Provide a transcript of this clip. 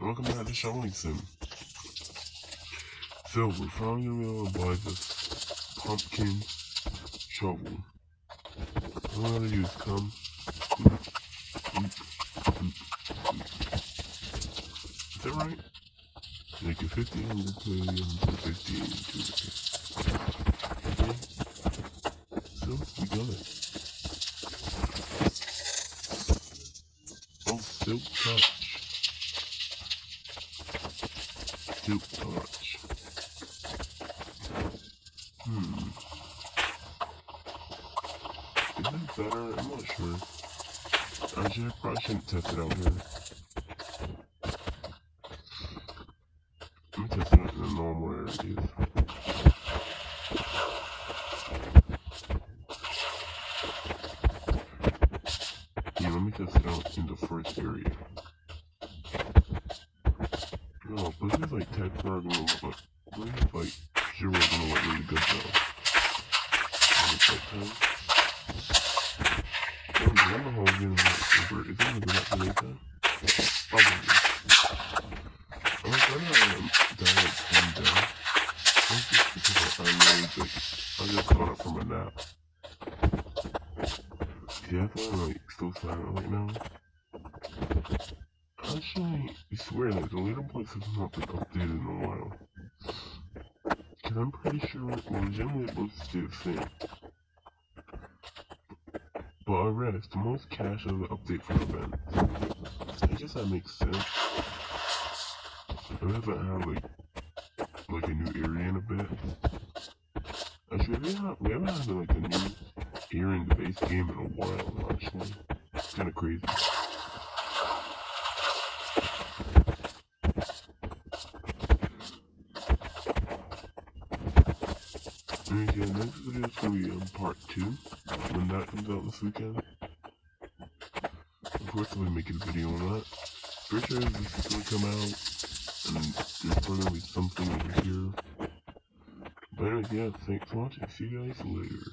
Welcome back to Shoveling Sim. So, we're finally gonna be able to buy this pumpkin shovel. All gotta do come. Is that right? Make it 50, 100, 200, 150, 200. Okay. So, we got it. Oh, silk touch. Silk touch. Hmm. Is it better? I'm not sure. I should probably shouldn't test it out here. Let me test it in the normal areas. Yeah, let me test it out in the first area. No, this is like tech programming, but this is like zero gonna look really good though. Me check time. Oh, I don't know how I'm that over. Is it gonna go to daytime? Probably. I was trying to um, dial it ten down. That's just because I'm really like, I just caught up from a nap. Yeah, I'm like still silent right now. Actually, I swear that the leaderboards have not been updated in a while. And I'm pretty sure, well, generally it looks the same. But I read it's the most cash of the update for the event. I guess that makes sense. I haven't had like, like a new area in a bit. Actually, we haven't, we haven't had like a new area in the base game in a while, actually. It's kinda crazy. Okay, next video is gonna be on part two when that comes out this weekend. Of course, I'll be making a video on that. Pretty sure this is gonna come out, and there's probably gonna be something over here. But anyways, yeah, thanks for watching. See you guys later.